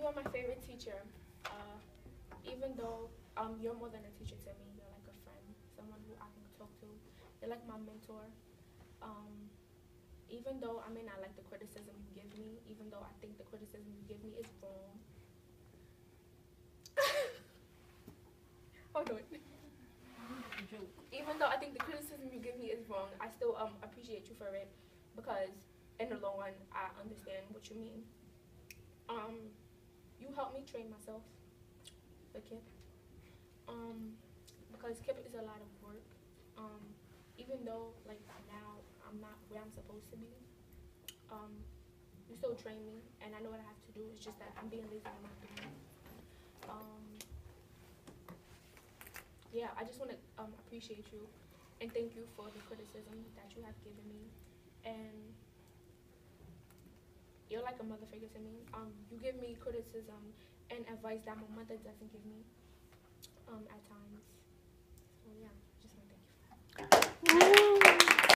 You are my favorite teacher. Uh, even though um, you're more than a teacher to me, you're like a friend, someone who I can talk to. You're like my mentor. Um, even though I may not like the criticism you give me, even though I think the criticism you give me is wrong. Hold on. Even though I think the criticism you give me is wrong, I still um appreciate you for it because in the long run I understand what you mean. Um, you helped me train myself for. Um, because KIPP is a lot of work. Um, even though like now I'm not where I'm supposed to be, um, you still train me and I know what I have to do. It's just that I'm being lazy and I'm not doing it. Um, yeah, I just want to um, appreciate you and thank you for the criticism that you have given me. And like a mother figure to me. Um, you give me criticism and advice that my mother doesn't give me um, at times.